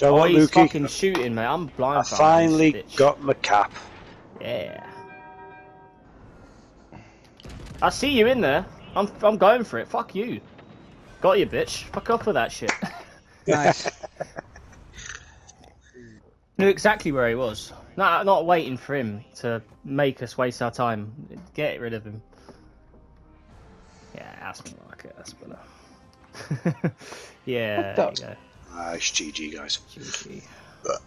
Do you know Oh, he's Mookie? fucking shooting, mate. I'm blind. I finally got my cap. Yeah. I see you in there. I'm I'm going for it. Fuck you. Got you, bitch. Fuck off with that shit. Nice. Knew exactly where he was. Not not waiting for him to make us waste our time. Get rid of him. Yeah, that's more like it. That's better. yeah. Fucked There you go. Uh, nice GG, guys. GG. But